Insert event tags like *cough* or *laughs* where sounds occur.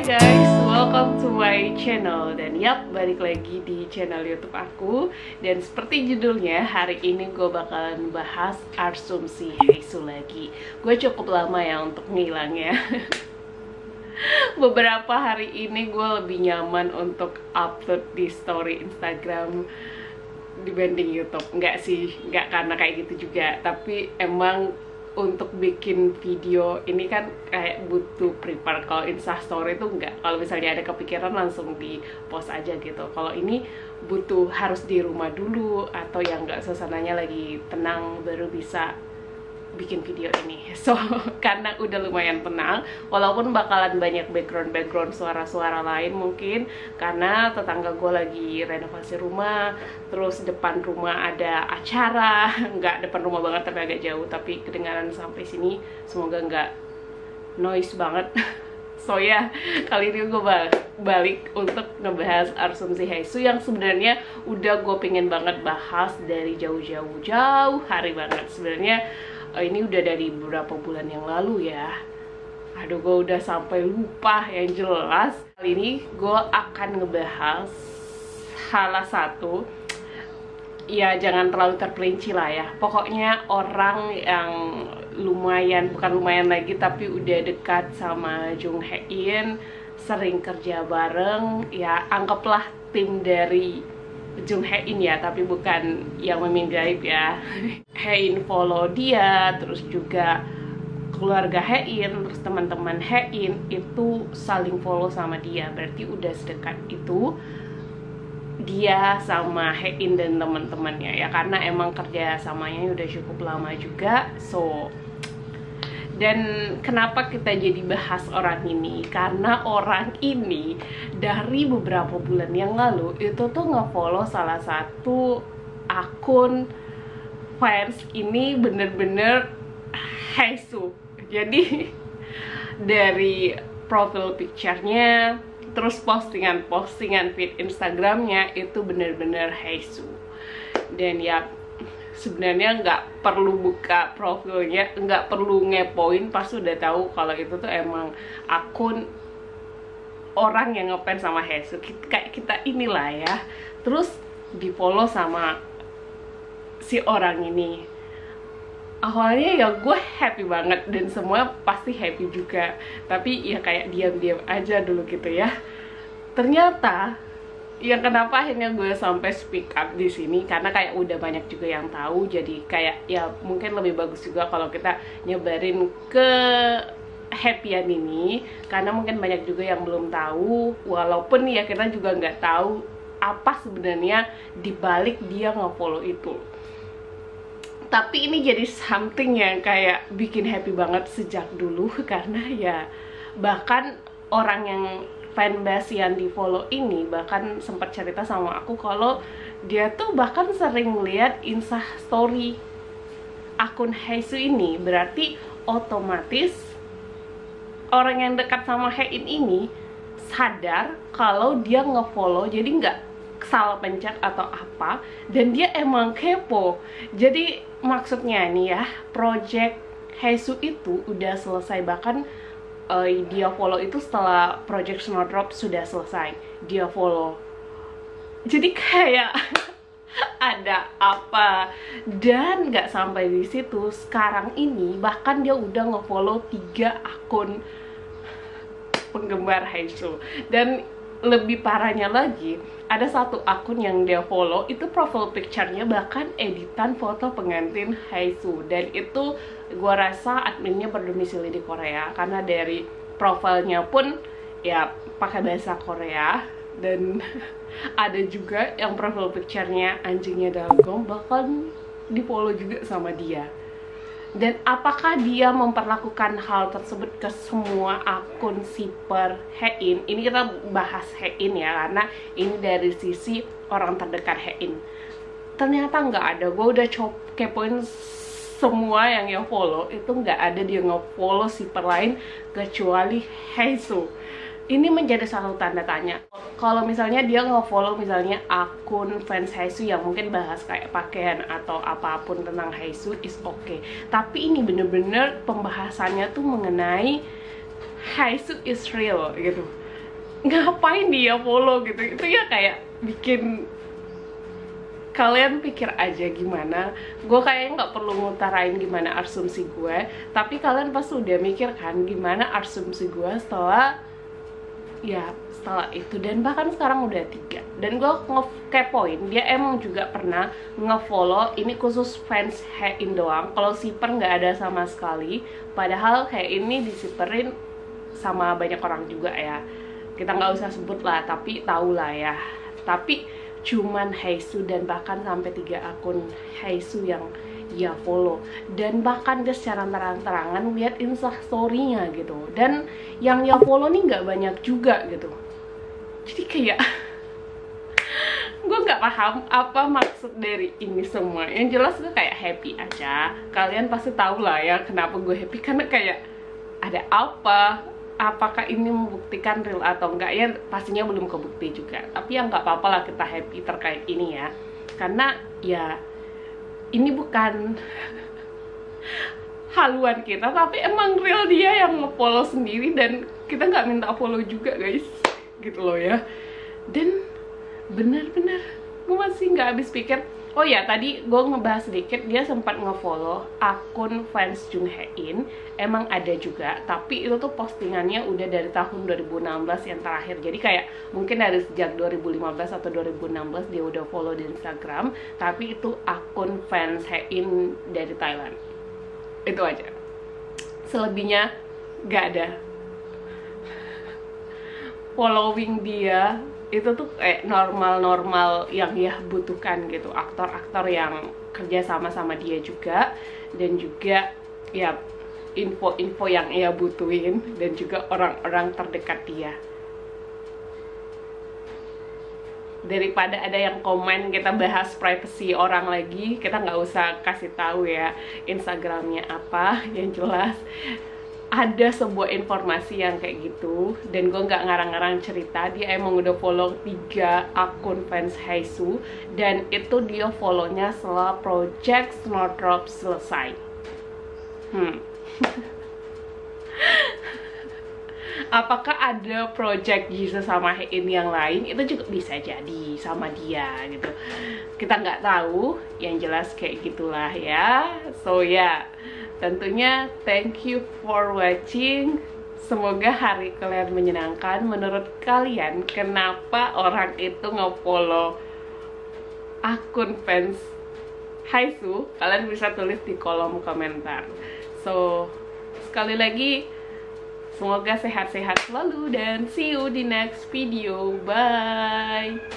Hai guys, welcome to my channel. Dan yap, balik lagi di channel youtube aku. Dan seperti judulnya, hari ini gue bakalan bahas Arsumsi Heisu lagi. Gue cukup lama ya untuk ngilangnya. *laughs* Beberapa hari ini gue lebih nyaman untuk upload di story Instagram dibanding YouTube. Enggak sih, enggak karena kayak gitu juga. Tapi emang untuk bikin video ini kan kayak butuh prepare. Kalau instastory itu enggak kalau misalnya ada kepikiran langsung di post aja gitu. Kalau ini butuh harus di rumah dulu atau yang enggak suasananya lagi tenang baru bisa bikin video ini *laughs* so karena udah lumayan tenang walaupun bakalan banyak background background suara-suara lain mungkin karena tetangga gue lagi renovasi rumah terus depan rumah ada acara *laughs* nggak depan rumah banget tapi agak jauh tapi kedengaran sampai sini semoga nggak noise banget *laughs* So ya, yeah, kali ini gue balik, balik untuk ngebahas Arsumsi Heisu yang sebenarnya udah gue pengen banget bahas dari jauh-jauh jauh hari banget. Sebenarnya uh, ini udah dari beberapa bulan yang lalu ya. Aduh gue udah sampai lupa yang jelas. Kali ini gue akan ngebahas salah satu. Ya jangan terlalu terperinci lah ya. Pokoknya orang yang lumayan bukan lumayan lagi tapi udah dekat sama Jung Hae In sering kerja bareng. Ya anggaplah tim dari Jung Hae In ya tapi bukan yang memimpin gaib ya. *laughs* Hae In follow dia terus juga keluarga Hae In terus teman-teman Hae In itu saling follow sama dia. Berarti udah sedekat itu dia sama Hae In dan teman-temannya ya. Karena emang kerja samanya udah cukup lama juga so dan kenapa kita jadi bahas orang ini? Karena orang ini dari beberapa bulan yang lalu itu tuh nge-follow salah satu akun fans ini bener-bener Heisu. Jadi *laughs* dari profil picture-nya terus postingan-postingan feed Instagramnya itu bener-bener Heisu. Dan ya sebenarnya nggak perlu buka profilnya nggak perlu ngepoin pas udah tahu kalau itu tuh emang akun orang yang ngefans sama Hesu. Kayak kita inilah ya. Terus di follow sama si orang ini. Awalnya ya gue happy banget dan semua pasti happy juga. Tapi ya kayak diam-diam aja dulu gitu ya. Ternyata yang kenapa akhirnya gue sampai speak up di sini karena kayak udah banyak juga yang tahu jadi kayak ya mungkin lebih bagus juga kalau kita nyebarin ke happyan ini karena mungkin banyak juga yang belum tahu walaupun ya kita juga nggak tahu apa sebenarnya dibalik dia nge-follow itu. Tapi ini jadi something yang kayak bikin happy banget sejak dulu *laughs* karena ya bahkan orang yang fanbase yang di follow ini bahkan sempat cerita sama aku kalau dia tuh bahkan sering lihat insta story akun Heisu ini. Berarti otomatis orang yang dekat sama Hein ini sadar kalau dia ngefollow jadi nggak salah pencet atau apa dan dia emang kepo. Jadi maksudnya nih ya project Heisu itu udah selesai bahkan uh, dia follow itu setelah project Snowdrop sudah selesai. Dia follow. Jadi *laughs* kayak ada apa? Dan nggak sampai di situ sekarang ini bahkan dia udah ngefollow tiga akun penggemar Haisu dan lebih parahnya lagi ada satu akun yang dia follow itu profile picture-nya bahkan editan foto pengantin Haisu dan itu gua rasa adminnya berdomisili di Korea karena dari profilnya pun ya pakai bahasa Korea. Dan *laughs* ada juga yang profile picture-nya anjingnya Dalgong bahkan di follow juga sama dia. Dan apakah dia memperlakukan hal tersebut ke semua akun siper Hein ini kita bahas Hein ya karena ini dari sisi orang terdekat Hein ternyata nggak ada. Gue udah kepoin semua yang yang follow itu nggak ada dia nge-follow siper lain kecuali Heisu ini menjadi satu tanda tanya. Kalau misalnya dia nge-follow misalnya akun fans Haisu yang mungkin bahas kayak pakaian atau apa pun tentang Haisu is okay. Tapi ini bener-bener pembahasannya tuh mengenai Haisu is real gitu. Ngapain dia follow gitu? Itu ya kayak bikin kalian pikir aja gimana. Gue kayaknya nggak perlu ngutarain gimana asumsi gue tapi kalian pasti udah mikir kan gimana asumsi gue setelah ya setelah itu. Dan bahkan sekarang udah tiga. Dan gue ngekepoin dia emang juga pernah ngefollow ini khusus fans Hein doang. Kalau siper nggak ada sama sekali padahal kayak ini disiperin sama banyak orang juga ya. Kita nggak usah sebut lah tapi tau lah ya. Tapi cuman Heisu dan bahkan sampai tiga akun Heisu yang dia follow. Dan bahkan dia secara terang-terangan lihat instastorynya gitu. Dan yang dia follow nih nggak banyak juga gitu. Jadi kayak *laughs* gue nggak paham apa maksud dari ini semua. Yang jelas gue kayak happy aja. Kalian pasti tahu lah ya kenapa gue happy. Karena kayak ada apa apakah ini membuktikan real atau enggak ya pastinya belum kebukti juga. Tapi ya nggak apa-apa lah kita happy terkait ini ya. Karena ya ini bukan *laughs* haluan kita tapi emang real dia yang nge-follow sendiri dan kita nggak minta follow juga guys. Gitu loh ya. Dan benar-benar gue masih nggak habis pikir oh ya tadi gue ngebahas sedikit dia sempat ngefollow akun fans Jung Hae In. Emang ada juga tapi itu tuh postingannya udah dari tahun 2016 yang terakhir. Jadi kayak mungkin dari sejak 2015 atau 2016 dia udah follow di Instagram tapi itu akun fans Hae In dari Thailand. Itu aja. Selebihnya gak ada. Following dia itu tuh kayak normal-normal yang ya butuhkan gitu. Aktor-aktor yang kerja sama sama dia juga. Dan juga ya info-info yang ia butuhin. Dan juga orang-orang terdekat dia. Daripada ada yang komen kita bahas privacy orang lagi kita nggak usah kasih tahu ya instagramnya apa yang jelas ada sebuah informasi yang kayak gitu dan gue nggak ngarang-ngarang cerita. Dia emang udah follow tiga akun fans Heisu dan itu dia follownya setelah project Snowdrop selesai. Hmm. *laughs* Apakah ada project Jesus sama Hein yang lain? Itu juga bisa jadi sama dia gitu. Kita nggak tahu. Yang jelas kayak gitulah ya. So ya. yeah Tentunya thank you for watching. Semoga hari kalian menyenangkan. Menurut kalian, kenapa orang itu nge-follow akun fans Haisu? Kalian bisa tulis di kolom komentar. So, sekali lagi, semoga sehat-sehat selalu dan see you di next video. Bye!